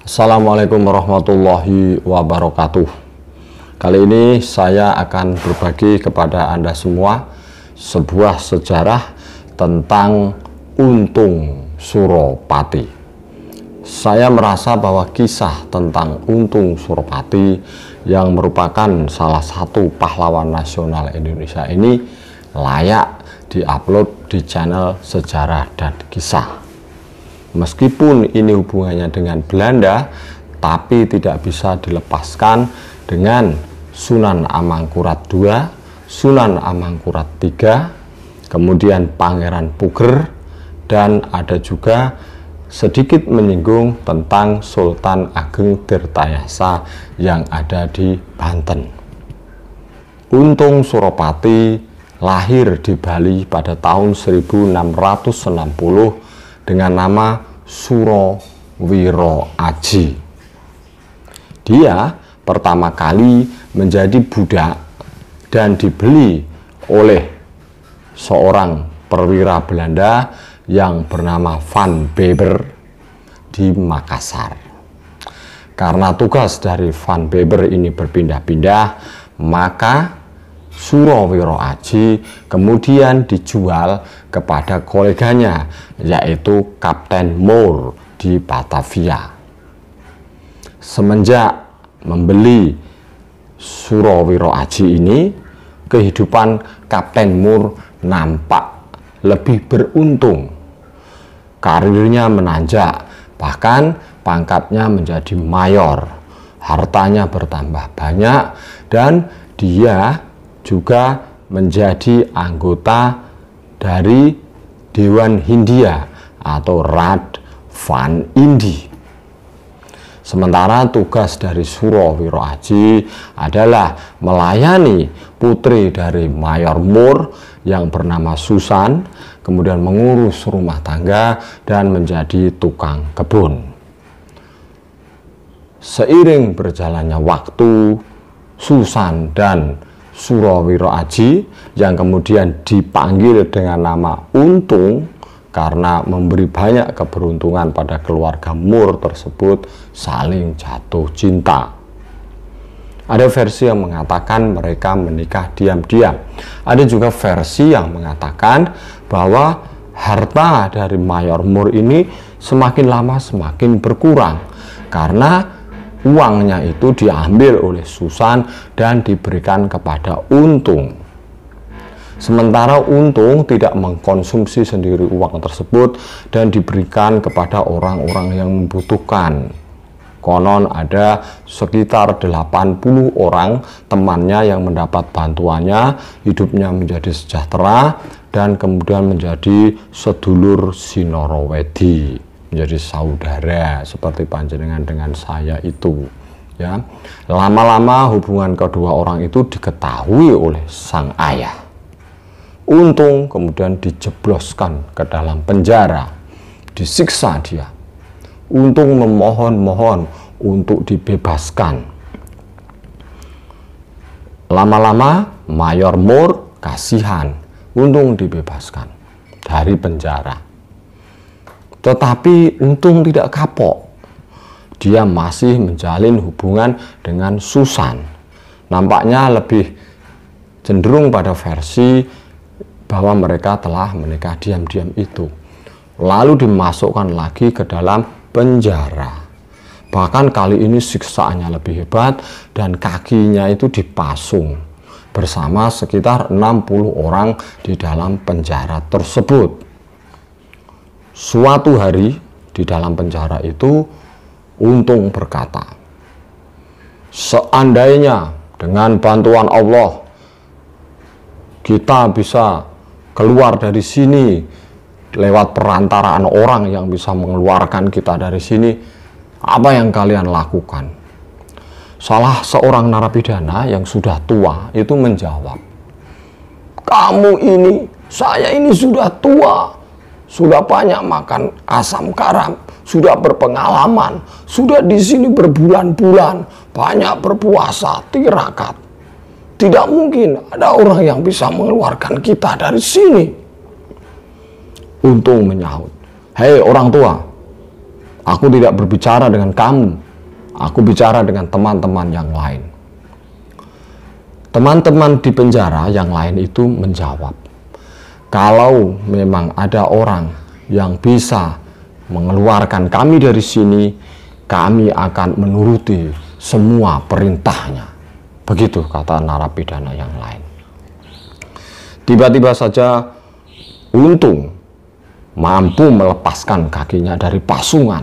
Assalamualaikum warahmatullahi wabarakatuh. Kali ini saya akan berbagi kepada Anda semua sebuah sejarah tentang Untung Suropati. Saya merasa bahwa kisah tentang Untung Suropati yang merupakan salah satu pahlawan nasional Indonesia ini layak diupload di channel Sejarah dan Kisah. Meskipun ini hubungannya dengan Belanda, tapi tidak bisa dilepaskan dengan Sunan Amangkurat II, Sunan Amangkurat III, kemudian Pangeran Puger, dan ada juga sedikit menyinggung tentang Sultan Ageng Tirtayasa yang ada di Banten. Untung Suropati lahir di Bali pada tahun 1660 dengan nama Suro Wiro Aji. Dia pertama kali menjadi budak dan dibeli oleh seorang perwira Belanda yang bernama Van Beber di Makassar. Karena tugas dari Van Beber ini berpindah-pindah, maka Surawiro Aji kemudian dijual kepada koleganya yaitu Kapten Moore di Batavia. Semenjak membeli Surawiro Aji ini, kehidupan Kapten Moore nampak lebih beruntung. Karirnya menanjak, bahkan pangkatnya menjadi mayor. Hartanya bertambah banyak dan dia juga menjadi anggota dari Dewan Hindia atau Rad Van Indi. Sementara tugas dari Suro Wiro Aji adalah melayani putri dari Mayor Moore yang bernama Susan, kemudian mengurus rumah tangga dan menjadi tukang kebun. Seiring berjalannya waktu, Susan dan Surawiro Aji yang kemudian dipanggil dengan nama Untung karena memberi banyak keberuntungan pada keluarga Mur tersebut saling jatuh cinta. Ada versi yang mengatakan mereka menikah diam-diam. Ada juga versi yang mengatakan bahwa harta dari Mayor Mur ini semakin lama semakin berkurang karena uangnya itu diambil oleh Susan dan diberikan kepada Untung. Sementara Untung tidak mengkonsumsi sendiri uang tersebut dan diberikan kepada orang-orang yang membutuhkan. Konon ada sekitar 80 orang temannya yang mendapat bantuannya, hidupnya menjadi sejahtera dan kemudian menjadi sedulur Sinorowedi menjadi saudara seperti panjenengan dengan saya itu ya. Lama-lama hubungan kedua orang itu diketahui oleh sang ayah. Untung kemudian dijebloskan ke dalam penjara disiksa dia. Untung memohon-mohon untuk dibebaskan. Lama-lama Mayor Moore kasihan untung dibebaskan dari penjara tetapi untung tidak kapok. Dia masih menjalin hubungan dengan Susan. Nampaknya lebih cenderung pada versi bahwa mereka telah menikah diam-diam itu. Lalu dimasukkan lagi ke dalam penjara. Bahkan kali ini siksaannya lebih hebat dan kakinya itu dipasung bersama sekitar 60 orang di dalam penjara tersebut. Suatu hari di dalam penjara itu Untung berkata, seandainya dengan bantuan Allah kita bisa keluar dari sini lewat perantaraan orang yang bisa mengeluarkan kita dari sini, apa yang kalian lakukan? Salah seorang narapidana yang sudah tua itu menjawab, "Kamu ini, saya ini sudah tua sudah banyak makan asam garam, sudah berpengalaman, sudah di sini berbulan-bulan, banyak berpuasa, tirakat. Tidak mungkin ada orang yang bisa mengeluarkan kita dari sini. Untung menyahut, hei orang tua, Aku tidak berbicara dengan kamu. Aku bicara dengan teman-teman yang lain. Teman-teman di penjara yang lain itu menjawab, "Kalau memang ada orang yang bisa mengeluarkan kami dari sini, kami akan menuruti semua perintahnya." Begitu kata narapidana yang lain. Tiba-tiba saja untung mampu melepaskan kakinya dari pasungan.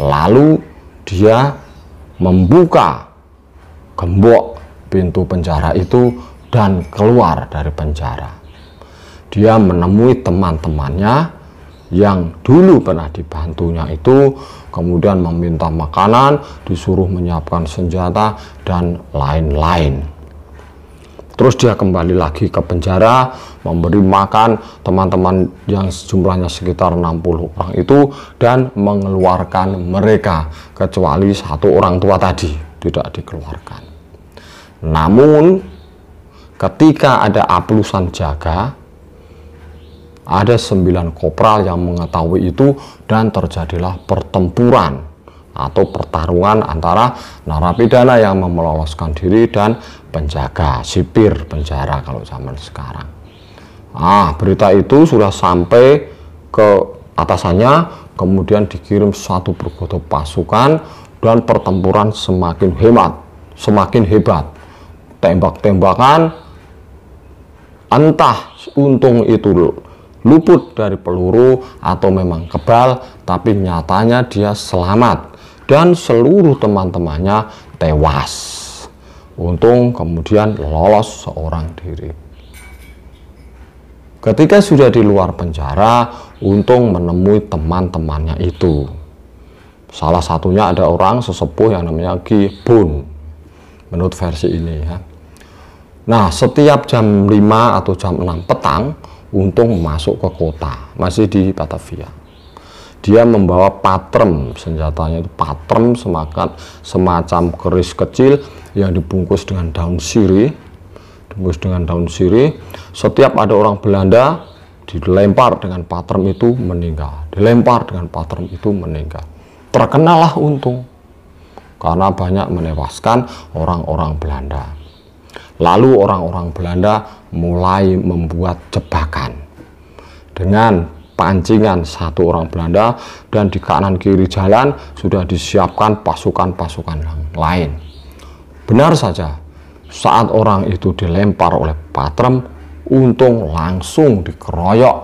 Lalu dia membuka gembok pintu penjara itu dan keluar dari penjara. Dia menemui teman-temannya yang dulu pernah dibantunya itu, kemudian meminta makanan, disuruh menyiapkan senjata, dan lain-lain. Terus dia kembali lagi ke penjara, memberi makan teman-teman yang jumlahnya sekitar 60 orang itu dan mengeluarkan mereka kecuali satu orang tua tadi tidak dikeluarkan. Namun ketika ada aplusan jaga ada sembilan kopral yang mengetahui itu dan terjadilah pertempuran atau pertarungan antara narapidana yang meloloskan diri dan penjaga sipir penjara kalau zaman sekarang. Ah, berita itu sudah sampai ke atasannya, kemudian dikirim satu bergodo pasukan dan pertempuran semakin hemat, semakin hebat. Tembak-tembakan entah untung itu luput dari peluru atau memang kebal, tapi nyatanya dia selamat dan seluruh teman-temannya tewas. Untung kemudian lolos seorang diri. Ketika sudah di luar penjara, Untung menemui teman-temannya itu. Salah satunya ada orang sesepuh yang namanya Ki Bun. Menurut versi ini ya. Nah, setiap jam 5 atau jam 6 petang, Untung masuk ke kota, masih di Batavia. Dia membawa patrem senjatanya itu patrem semakan semacam keris kecil yang dibungkus dengan daun sirih dibungkus dengan daun sirih. Setiap ada orang Belanda dilempar dengan patrem itu meninggal. Dilempar dengan patrem itu meninggal. Terkenalah untung karena banyak menewaskan orang-orang Belanda. Lalu orang-orang Belanda mulai membuat jebakan dengan pancingan satu orang Belanda dan di kanan kiri jalan sudah disiapkan pasukan-pasukan lain. Benar saja, saat orang itu dilempar oleh Patrem, untung langsung dikeroyok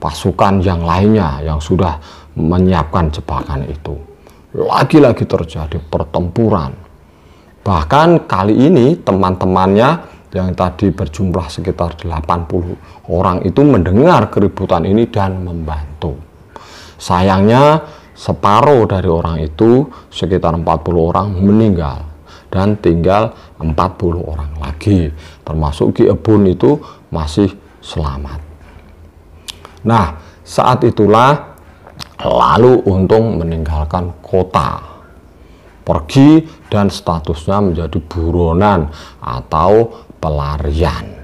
pasukan yang lainnya yang sudah menyiapkan jebakan itu. Lagi-lagi terjadi pertempuran. Bahkan kali ini teman-temannya yang tadi berjumlah sekitar 80 orang itu mendengar keributan ini dan membantu. Sayangnya separuh dari orang itu sekitar 40 orang meninggal dan tinggal 40 orang lagi termasuk Ki Ebun itu masih selamat. Nah, saat itulah lalu Untung meninggalkan kota pergi dan statusnya menjadi buronan atau pelarian.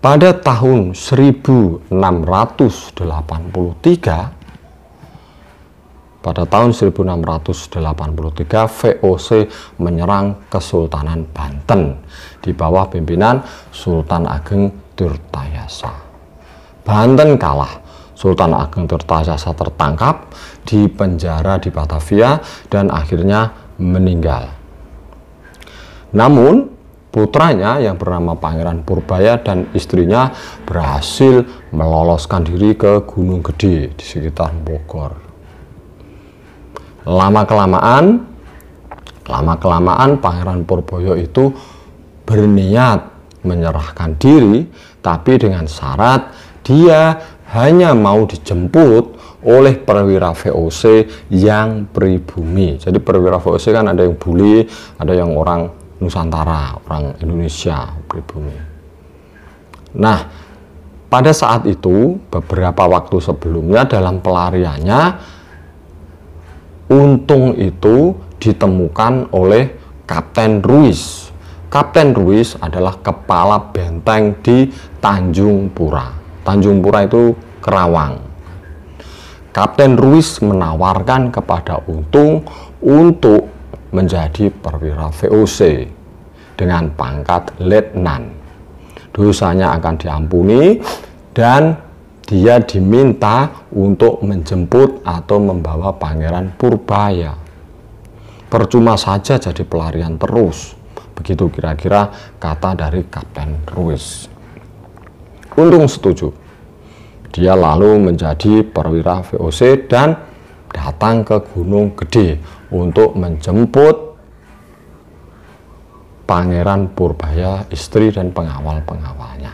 Pada tahun 1683 pada tahun 1683 VOC menyerang Kesultanan Banten di bawah pimpinan Sultan Ageng Tirtayasa. Banten kalah. Sultan Ageng Tirtayasa tertangkap di penjara di Batavia dan akhirnya meninggal. Namun putranya yang bernama Pangeran Purbaya dan istrinya berhasil meloloskan diri ke Gunung Gede di sekitar Bogor. Lama kelamaan, lama kelamaan Pangeran Purboyo itu berniat menyerahkan diri, tapi dengan syarat dia hanya mau dijemput oleh perwira VOC yang pribumi. Jadi perwira VOC kan ada yang bule, ada yang orang Nusantara, orang Indonesia pribumi. Nah, pada saat itu beberapa waktu sebelumnya dalam pelariannya untung itu ditemukan oleh Kapten Ruiz. Kapten Ruiz adalah kepala benteng di Tanjung Pura. Tanjung Pura itu Kerawang. Kapten Ruiz menawarkan kepada Untung untuk menjadi perwira VOC dengan pangkat letnan. Dosanya akan diampuni dan dia diminta untuk menjemput atau membawa Pangeran Purbaya. Percuma saja jadi pelarian terus. Begitu kira-kira kata dari Kapten Ruiz. Untung setuju dia lalu menjadi perwira VOC dan datang ke Gunung Gede untuk menjemput Pangeran Purbaya, istri dan pengawal-pengawalnya.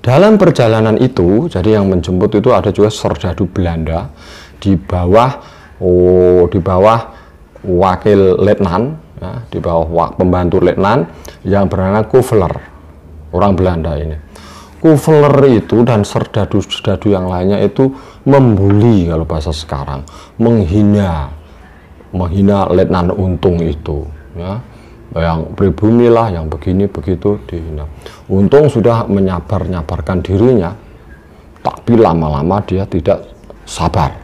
Dalam perjalanan itu, jadi yang menjemput itu ada juga serdadu Belanda di bawah oh di bawah wakil letnan, ya, di bawah pembantu letnan yang bernama Koveler, orang Belanda ini. Kuveler itu dan serdadu-serdadu yang lainnya itu membuli kalau bahasa sekarang, menghina, menghina Letnan Untung itu, ya, yang pribumi lah, yang begini begitu dihina. Untung sudah menyabar-nyabarkan dirinya, tapi lama-lama dia tidak sabar.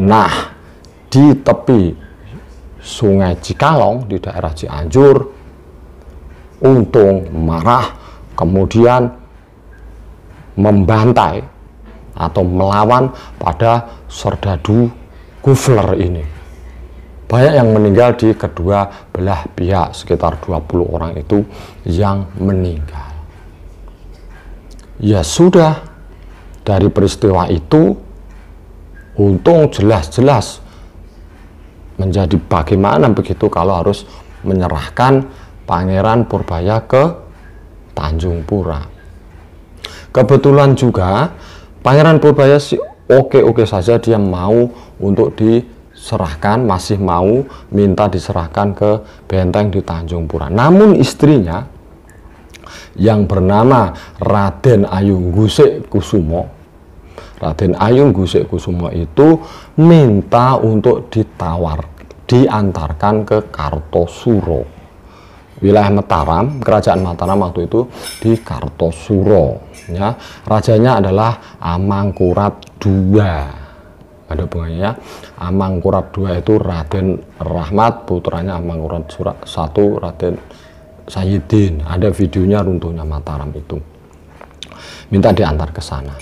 Nah, di tepi Sungai Cikalong di daerah Cianjur, Untung marah, kemudian membantai atau melawan pada serdadu Gufler ini. Banyak yang meninggal di kedua belah pihak, sekitar 20 orang itu yang meninggal. Ya sudah, dari peristiwa itu, untung jelas-jelas menjadi bagaimana begitu kalau harus menyerahkan Pangeran Purbaya ke Tanjung Pura. Kebetulan juga Pangeran Purbaya sih oke-oke saja dia mau untuk diserahkan, masih mau minta diserahkan ke benteng di Tanjung Pura. Namun istrinya yang bernama Raden Ayung Gusik Kusumo Raden Ayung Gusik Kusumo itu minta untuk ditawar diantarkan ke Kartosuro. Wilayah Mataram kerajaan Mataram waktu itu di Kartosuro ya. Rajanya adalah Amangkurat II ada bunganya ya Amangkurat II itu Raden Rahmat putranya Amangkurat Surat satu Raden Sayyidin ada videonya runtuhnya Mataram itu minta diantar ke sana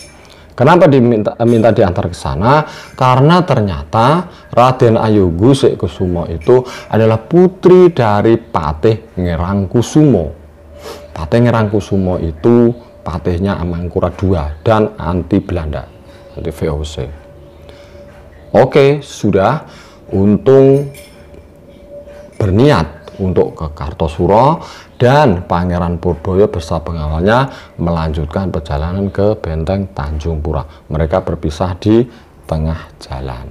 Kenapa diminta minta diantar ke sana? Karena ternyata Raden Ayu Gusik Kusumo itu adalah putri dari Patih Ngerangkusumo. Patih Ngerangkusumo itu patihnya Amangkurat II dan anti Belanda, anti VOC. Oke, sudah. Untung berniat untuk ke Kartosuro dan Pangeran Purboyo beserta pengawalnya melanjutkan perjalanan ke benteng Tanjung Pura. Mereka berpisah di tengah jalan.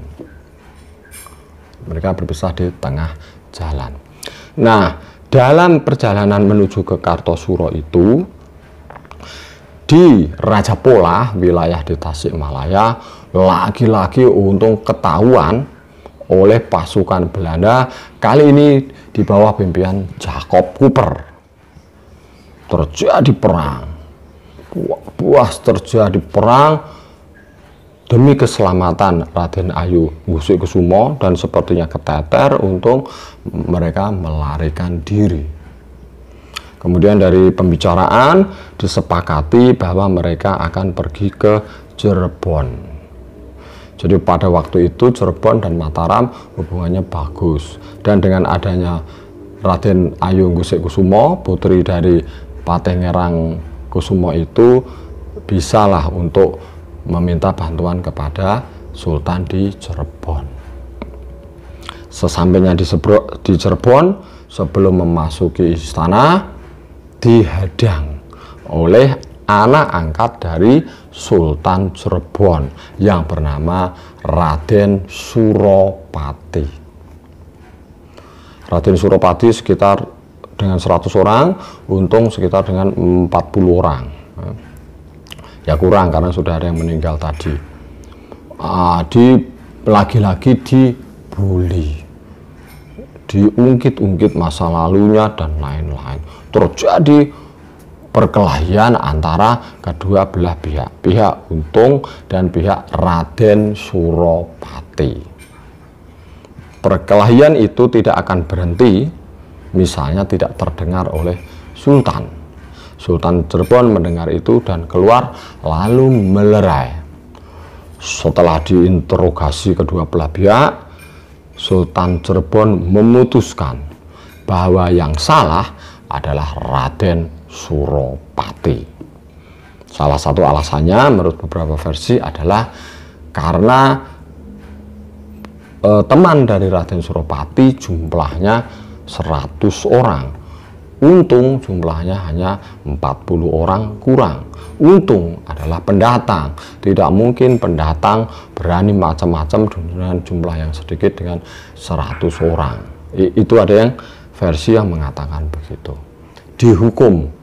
Mereka berpisah di tengah jalan. Nah, dalam perjalanan menuju ke Kartosuro itu, di Raja Pola, wilayah di Tasikmalaya, lagi-lagi untung ketahuan oleh pasukan Belanda. Kali ini di bawah pimpinan Jacob Cooper. Terjadi perang. Puas terjadi perang. Demi keselamatan Raden Ayu Gusik Kusumo dan sepertinya keteter untung mereka melarikan diri. Kemudian dari pembicaraan disepakati bahwa mereka akan pergi ke Cirebon. Jadi pada waktu itu Cirebon dan Mataram hubungannya bagus. Dan dengan adanya Raden Ayu Gusik Kusumo, putri dari Patengerang Kusumo itu bisalah untuk meminta bantuan kepada Sultan di Cirebon. Sesampainya di, Cirebon, sebelum memasuki istana, dihadang oleh anak angkat dari Sultan Cirebon yang bernama Raden Suropati. Raden Suropati sekitar dengan 100 orang, untung sekitar dengan 40 orang. Ya kurang karena sudah ada yang meninggal tadi. Uh, di lagi-lagi dibully, diungkit-ungkit masa lalunya dan lain-lain terjadi perkelahian antara kedua belah pihak, pihak Untung dan pihak Raden Suropati. Perkelahian itu tidak akan berhenti, misalnya tidak terdengar oleh Sultan. Sultan Cirebon mendengar itu dan keluar lalu melerai. Setelah diinterogasi kedua belah pihak, Sultan Cirebon memutuskan bahwa yang salah adalah Raden Suropati. Salah satu alasannya menurut beberapa versi adalah karena e, teman dari Raden Suropati jumlahnya 100 orang. Untung jumlahnya hanya 40 orang kurang. Untung adalah pendatang. Tidak mungkin pendatang berani macam-macam dengan jumlah yang sedikit dengan 100 orang. Itu ada yang versi yang mengatakan begitu. Dihukum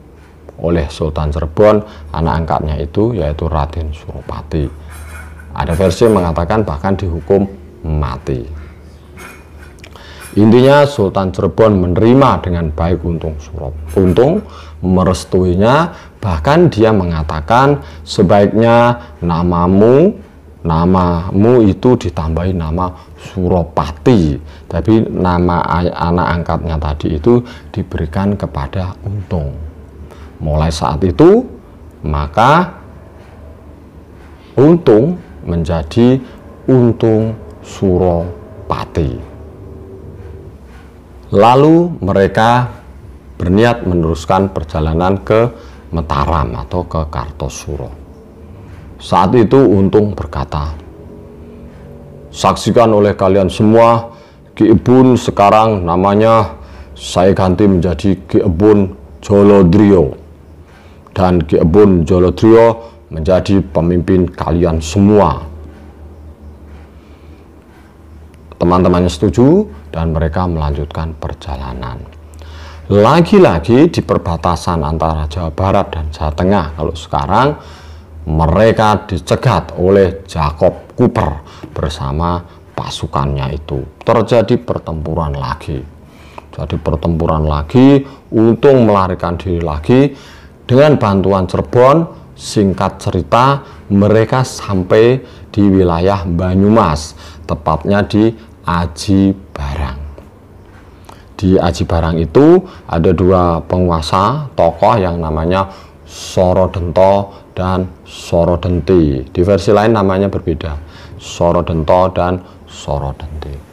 oleh Sultan Cirebon anak angkatnya itu yaitu Raden Suropati ada versi mengatakan bahkan dihukum mati. Intinya Sultan Cirebon menerima dengan baik untung Surop untung merestuinya bahkan dia mengatakan sebaiknya namamu namamu itu ditambahi nama Suropati. Tapi nama anak angkatnya tadi itu diberikan kepada Untung Mulai saat itu, maka untung menjadi untung Suropati. Lalu mereka berniat meneruskan perjalanan ke Mataram atau ke Kartosuro. Saat itu Untung berkata, Saksikan oleh kalian semua, Ki Ibun sekarang namanya saya ganti menjadi Ki Ibun Jolodrio dan Ki Ebun Jolodrio menjadi pemimpin kalian semua. Teman-temannya setuju dan mereka melanjutkan perjalanan. Lagi-lagi di perbatasan antara Jawa Barat dan Jawa Tengah, kalau sekarang mereka dicegat oleh Jacob Cooper bersama pasukannya itu. Terjadi pertempuran lagi. Jadi pertempuran lagi, untung melarikan diri lagi, dengan bantuan Cirebon, singkat cerita, mereka sampai di wilayah Banyumas, tepatnya di Aji Barang. Di Aji Barang itu ada dua penguasa tokoh yang namanya Sorodento dan Sorodenti. Di versi lain namanya berbeda, Sorodento dan Sorodenti.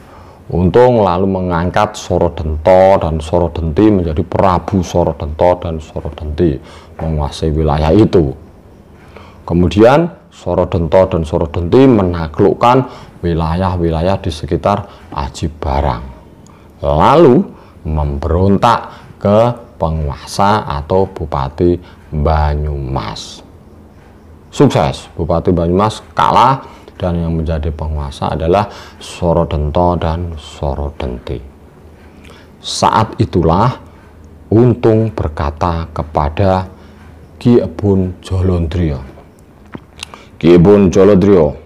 Untung lalu mengangkat Sorodento dan Sorodenti menjadi Prabu Sorodento dan Sorodenti menguasai wilayah itu. Kemudian Sorodento dan Sorodenti menaklukkan wilayah-wilayah di sekitar Aji Barang. Lalu memberontak ke penguasa atau Bupati Banyumas. Sukses, Bupati Banyumas kalah dan yang menjadi penguasa adalah Sorodento dan Sorodenti. Saat itulah Untung berkata kepada Ki Ebun Jolondrio, Ki Ebun Jolondrio,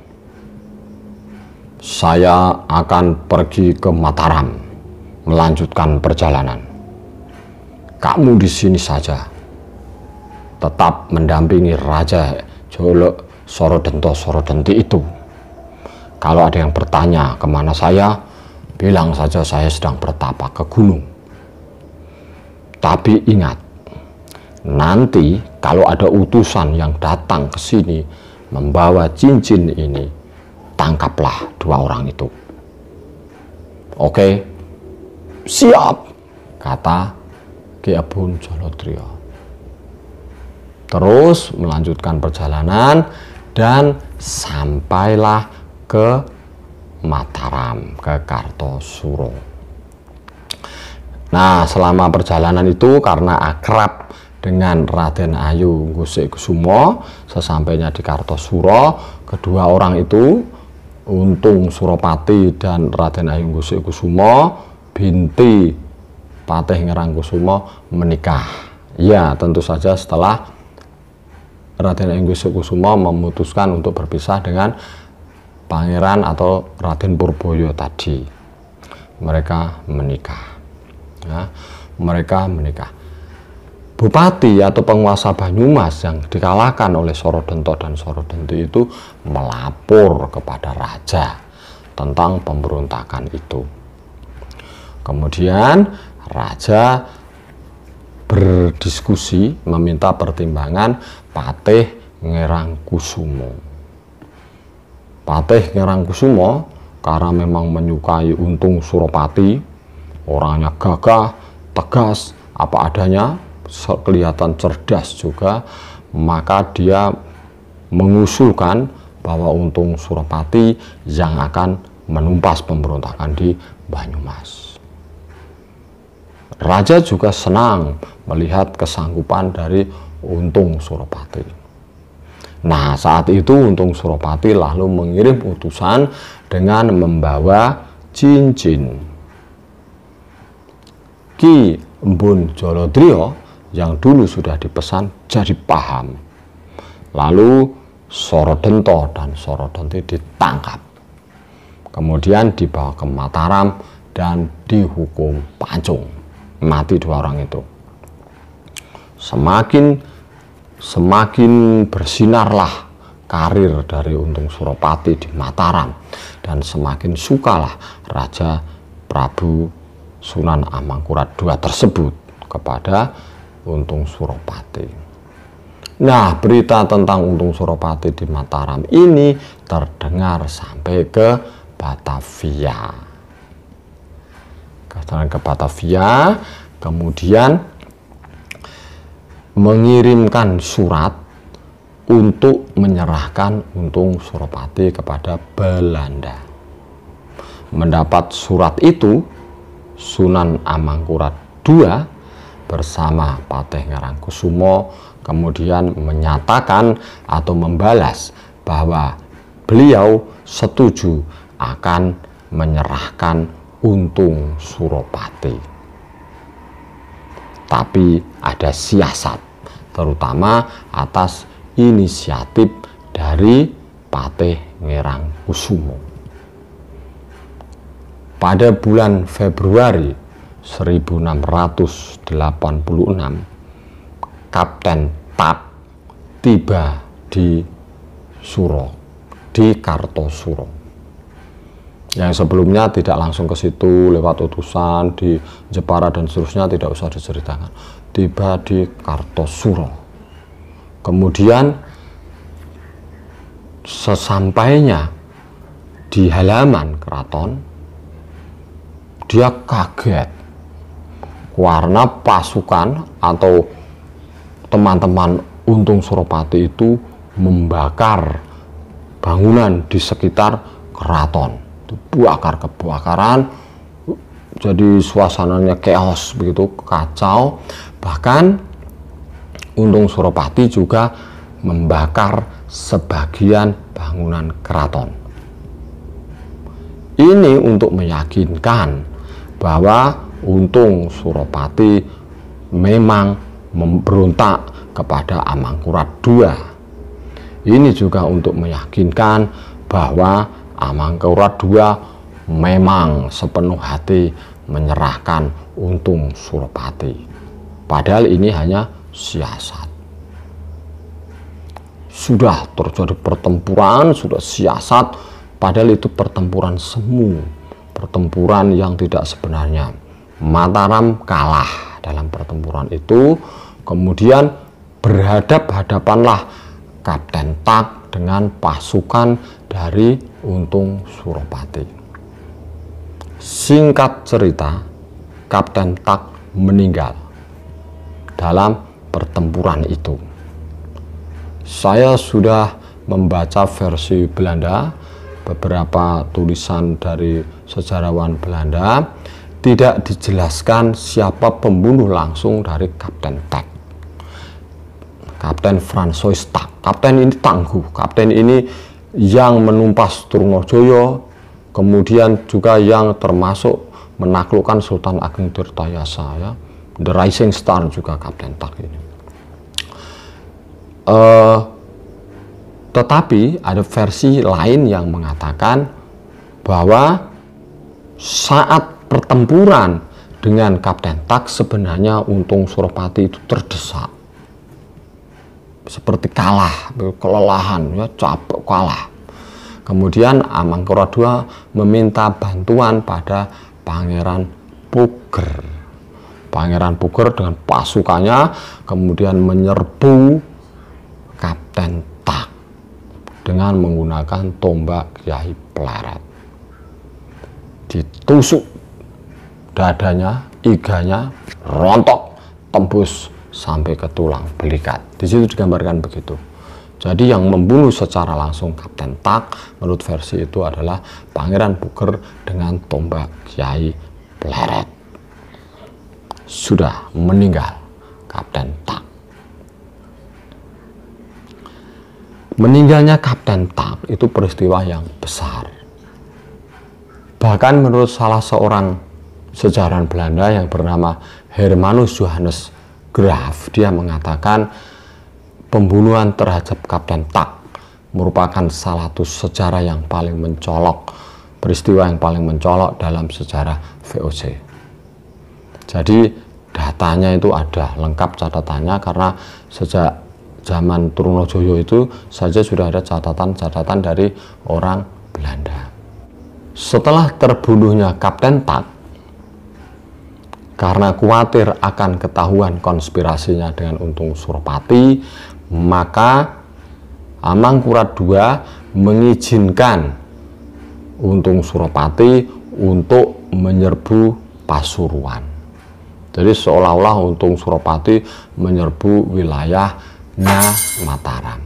saya akan pergi ke Mataram melanjutkan perjalanan. Kamu di sini saja, tetap mendampingi Raja Jolo Sorodento Sorodenti itu. Kalau ada yang bertanya ke mana saya, bilang saja saya sedang bertapa ke gunung. Tapi ingat, nanti kalau ada utusan yang datang ke sini membawa cincin ini, tangkaplah dua orang itu. Oke, siap, kata Ki Abun. Terus melanjutkan perjalanan dan sampailah ke Mataram, ke Kartosuro. Nah, selama perjalanan itu karena akrab dengan Raden Ayu Gusik Kusumo, sesampainya di Kartosuro, kedua orang itu Untung Suropati dan Raden Ayu Gusik Kusumo binti Patih Ngerang Kusumo menikah. Ya, tentu saja setelah Raden Ayu Gusik Kusumo memutuskan untuk berpisah dengan pangeran atau Raden Purboyo tadi mereka menikah ya, mereka menikah bupati atau penguasa Banyumas yang dikalahkan oleh Sorodento dan Sorodenti itu melapor kepada raja tentang pemberontakan itu. Kemudian raja berdiskusi meminta pertimbangan Patih Ngerang Kusumo. Patih Ngerang Kusumo karena memang menyukai Untung Suropati, orangnya gagah, tegas, apa adanya, kelihatan cerdas juga, maka dia mengusulkan bahwa Untung Suropati yang akan menumpas pemberontakan di Banyumas. Raja juga senang melihat kesanggupan dari Untung Suropati. Nah, saat itu Untung Suropati lalu mengirim utusan dengan membawa cincin. Ki Embun Jolodrio yang dulu sudah dipesan jadi paham. Lalu Sorodento dan Sorodonti ditangkap. Kemudian dibawa ke Mataram dan dihukum pancung. Mati dua orang itu. Semakin semakin bersinarlah karir dari Untung Suropati di Mataram dan semakin sukalah Raja Prabu Sunan Amangkurat II tersebut kepada Untung Suropati. Nah, berita tentang Untung Suropati di Mataram ini terdengar sampai ke Batavia. Kemudian ke Batavia, kemudian mengirimkan surat untuk menyerahkan Untung Suropati kepada Belanda. Mendapat surat itu, Sunan Amangkurat II bersama Patih Ngarangkusumo kemudian menyatakan atau membalas bahwa beliau setuju akan menyerahkan Untung Suropati. Tapi ada siasat, terutama atas inisiatif dari Patih Ngerang Kusumo. Pada bulan Februari 1686 Kapten Tak tiba di Suro di Kartosuro yang sebelumnya tidak langsung ke situ lewat utusan di Jepara dan seterusnya tidak usah diceritakan tiba di Kartosuro kemudian sesampainya di halaman keraton dia kaget warna pasukan atau teman-teman Untung Suropati itu membakar bangunan di sekitar keraton. Bakar kebakaran, jadi suasananya chaos begitu, kacau. Bahkan Untung Suropati juga membakar sebagian bangunan keraton. Ini untuk meyakinkan bahwa Untung Suropati memang memberontak kepada Amangkurat II. Ini juga untuk meyakinkan bahwa Amangkurat II memang sepenuh hati menyerahkan Untung Suropati. Padahal ini hanya siasat. Sudah terjadi pertempuran, sudah siasat, padahal itu pertempuran semu, pertempuran yang tidak sebenarnya. Mataram kalah dalam pertempuran itu. Kemudian berhadap-hadapanlah Kapten Tak dengan pasukan dari Untung Suropati. Singkat cerita Kapten Tak meninggal dalam pertempuran itu saya sudah membaca versi Belanda beberapa tulisan dari sejarawan Belanda tidak dijelaskan siapa pembunuh langsung dari Kapten Tak. Kapten Francois Tak. Kapten ini tangguh. Kapten ini yang menumpas Trunojoyo, kemudian juga yang termasuk menaklukkan Sultan Ageng Tirtayasa ya. The Rising Star juga Kapten Tak ini. Uh, tetapi ada versi lain yang mengatakan bahwa saat pertempuran dengan Kapten Tak sebenarnya Untung Suropati itu terdesak seperti kalah, kelelahan, ya capek kalah. Kemudian Amangkurat II meminta bantuan pada Pangeran Puger. Pangeran Puger dengan pasukannya kemudian menyerbu Kapten Tak dengan menggunakan tombak Kiai Pleret. Ditusuk dadanya, iganya, rontok, tembus sampai ke tulang belikat. Di situ digambarkan begitu. Jadi yang membunuh secara langsung Kapten Tak menurut versi itu adalah Pangeran Puger dengan tombak Kiai Pleret. Sudah meninggal Kapten Tak. Meninggalnya Kapten Tak itu peristiwa yang besar. Bahkan menurut salah seorang sejarawan Belanda yang bernama Hermanus Johannes Graf dia mengatakan pembunuhan terhadap Kapten Tak merupakan salah satu sejarah yang paling mencolok peristiwa yang paling mencolok dalam sejarah VOC jadi datanya itu ada lengkap catatannya karena sejak zaman Trunojoyo itu saja sudah ada catatan-catatan dari orang Belanda setelah terbunuhnya Kapten Tak karena khawatir akan ketahuan konspirasinya dengan Untung Suropati, maka Amangkurat II mengizinkan Untung Suropati untuk menyerbu Pasuruan. Jadi seolah-olah Untung Suropati menyerbu wilayahnya Mataram.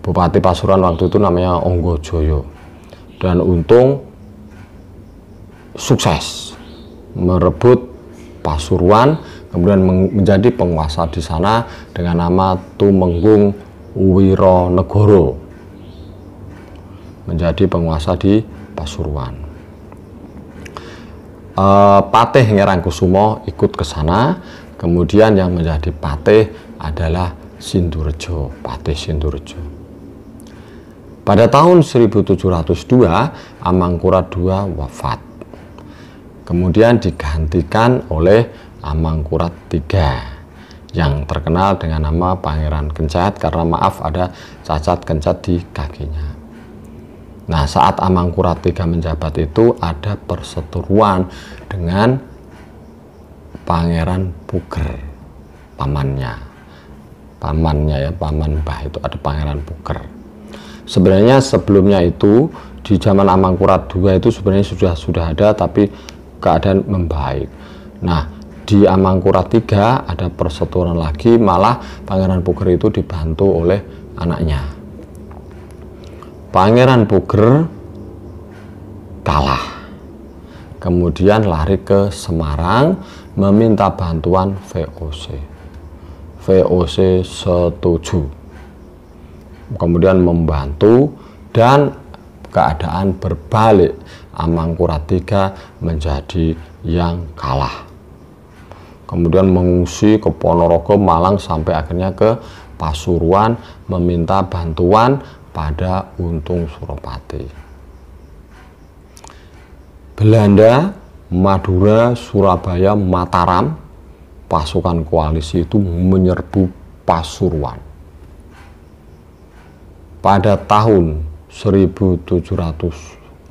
Bupati Pasuruan waktu itu namanya Onggojoyo. Dan Untung sukses merebut Pasuruan, kemudian menjadi penguasa di sana dengan nama Tumenggung Wironegoro. Menjadi penguasa di Pasuruan. E, Patih Ngerangkusumo ikut ke sana, kemudian yang menjadi patih adalah Sindurejo, Patih Sindurejo. Pada tahun 1702, Amangkurat II wafat kemudian digantikan oleh Amangkurat III yang terkenal dengan nama Pangeran Kencet karena maaf ada cacat kencet di kakinya. Nah saat Amangkurat III menjabat itu ada perseteruan dengan Pangeran Puger pamannya pamannya ya paman Mbah itu ada Pangeran Puger sebenarnya sebelumnya itu di zaman Amangkurat II itu sebenarnya sudah sudah ada tapi keadaan membaik. Nah, di Amangkurat III ada persetujuan lagi, malah Pangeran Puger itu dibantu oleh anaknya. Pangeran Puger kalah. Kemudian lari ke Semarang meminta bantuan VOC. VOC setuju. Kemudian membantu dan keadaan berbalik Amangkurat III menjadi yang kalah. Kemudian mengungsi ke Ponorogo, Malang sampai akhirnya ke Pasuruan meminta bantuan pada Untung Suropati. Belanda, Madura, Surabaya, Mataram, pasukan koalisi itu menyerbu Pasuruan. Pada tahun 1706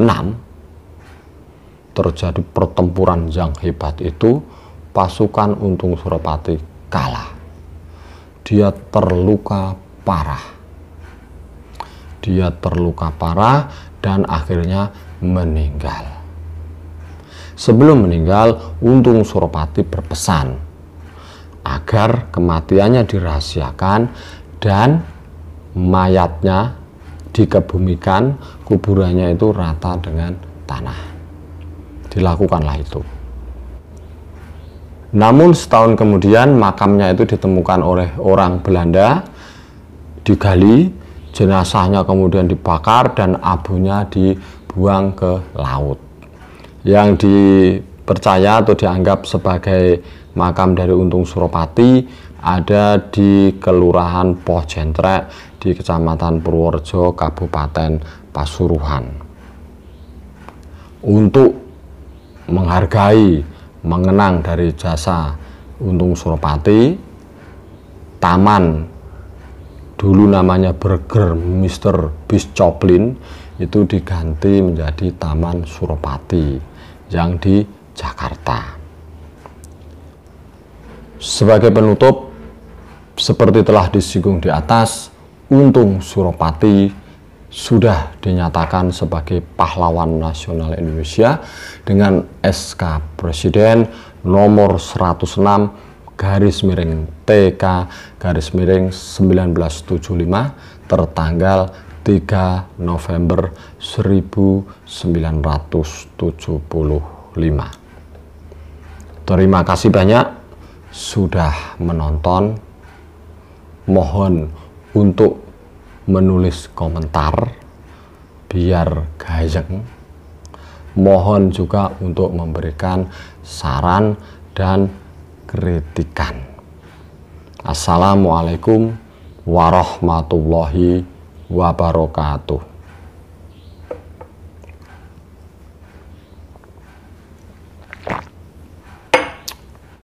terjadi pertempuran yang hebat itu pasukan Untung Suropati kalah. Dia terluka parah. Dia terluka parah dan akhirnya meninggal. Sebelum meninggal, Untung Suropati berpesan agar kematiannya dirahasiakan dan mayatnya dikebumikan, kuburannya itu rata dengan tanah dilakukanlah itu. Namun setahun kemudian makamnya itu ditemukan oleh orang Belanda, digali, jenazahnya kemudian dibakar dan abunya dibuang ke laut. Yang dipercaya atau dianggap sebagai makam dari Untung Suropati ada di Kelurahan Pojentrek di Kecamatan Purworejo, Kabupaten Pasuruan. Untuk menghargai mengenang dari jasa Untung Suropati taman dulu namanya Burger Mr. Bis Choplin itu diganti menjadi Taman Suropati yang di Jakarta. Sebagai penutup, seperti telah disinggung di atas, Untung Suropati sudah dinyatakan sebagai pahlawan nasional Indonesia dengan SK Presiden nomor 106 garis miring TK garis miring 1975 tertanggal 3 November 1975. Terima kasih banyak sudah menonton. Mohon untuk menulis komentar biar gayeng. Mohon juga untuk memberikan saran dan kritikan. Assalamualaikum warahmatullahi wabarakatuh.